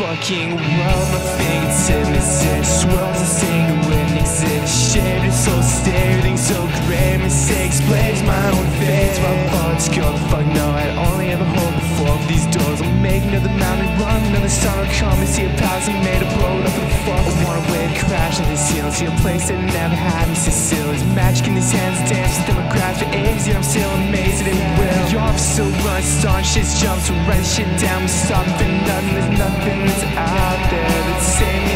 fucking world My fingertip exists. Worlds a single exist Shaped and so stare Things so great Mistakes blaze my own face My thoughts go fuck no I'd only ever floor of these doors I'll make another mountain run. Another sun will come and see a I'm made blow it up and fuck I want a way to crash on the ceiling See a place that never had me still. Magic in these hands Dance with them grasp for eggs Yet I'm still amazed so much starch just jumps right shit down with something nothing, there's nothing that's out there that's safe.